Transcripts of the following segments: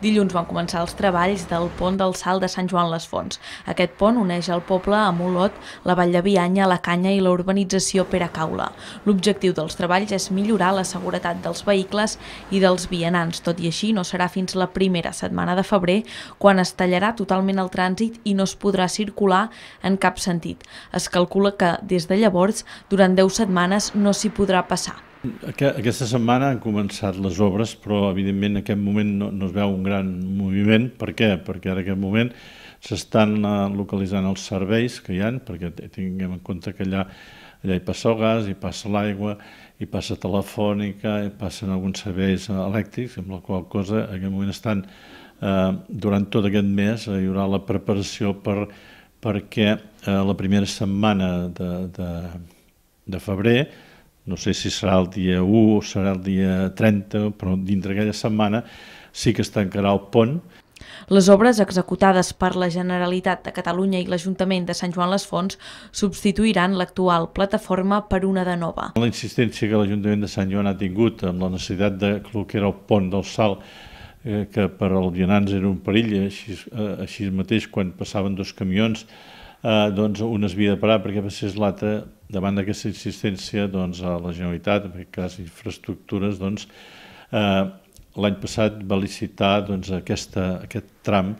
Dilluns van començar els treballs del pont del Salt de Sant Joan les Fonts. Aquest pont uneix el poble amb Olot, la Vall de Bianya, la Canya i la urbanització Caula. L'objectiu dels treballs és millorar la seguretat dels vehicles i dels vianants. Tot i així, no serà fins la primera setmana de febrer quan es tallarà totalment el trànsit i no es podrà circular en cap sentit. Es calcula que, des de llavors, durant 10 setmanes no s'hi podrà passar. Aquesta setmana han començat les obres, però evidentment en aquest moment no, no es veu un gran moviment. Per què? Perquè ara en aquest moment s'estan eh, localitzant els serveis que hi han, perquè tinguem en compte que allà, allà hi passa el gas, hi passa l'aigua, hi passa telefònica, hi passen alguns serveis elèctrics, amb la qual cosa en aquest moment estan, eh, durant tot aquest mes, hi haurà la preparació per, perquè eh, la primera setmana de, de, de febrer no sé si serà el dia 1 o serà el dia 30, però dintre aquella setmana sí que es tancarà el pont. Les obres executades per la Generalitat de Catalunya i l'Ajuntament de Sant Joan les Fonts substituiran l'actual plataforma per una de nova. La insistència que l'Ajuntament de Sant Joan ha tingut amb la necessitat de que era el pont del Salt eh, que per als vianants era un perill, així, eh, així mateix quan passaven dos camions eh, doncs un es havia de parar perquè passés l'altre davant d'aquesta insistència doncs, a la Generalitat, en aquest cas infraestructures, doncs, eh, l'any passat va licitar doncs, aquesta, aquest tram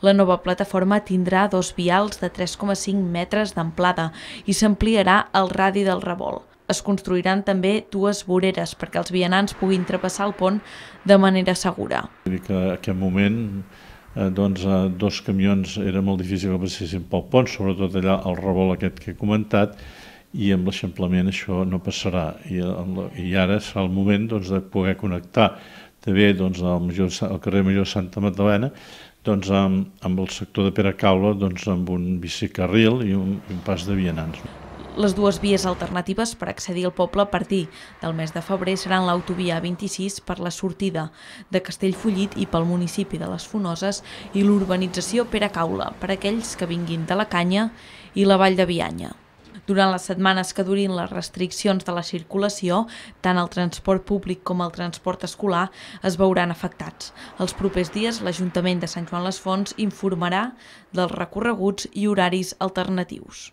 la nova plataforma tindrà dos vials de 3,5 metres d'amplada i s'ampliarà el radi del revolt. Es construiran també dues voreres perquè els vianants puguin trapassar el pont de manera segura. Vull dir que en aquest moment doncs, eh, dos camions era molt difícil que passessin pel pont, sobretot allà al revolt aquest que he comentat, i amb l'eixamplament això no passarà. I, i ara serà el moment doncs, de poder connectar també doncs, al, Major, al carrer Major Santa Magdalena doncs, amb, amb el sector de Pere Caula doncs, amb un bicicarril i un, un pas de vianants. Les dues vies alternatives per accedir al poble a partir del mes de febrer seran l'autovia 26 per la sortida de Castellfollit i pel municipi de les Fonoses i l'urbanització Pere Caula per aquells que vinguin de la Canya i la Vall de Bianya. Durant les setmanes que durin les restriccions de la circulació, tant el transport públic com el transport escolar es veuran afectats. Els propers dies, l'Ajuntament de Sant Joan les Fonts informarà dels recorreguts i horaris alternatius.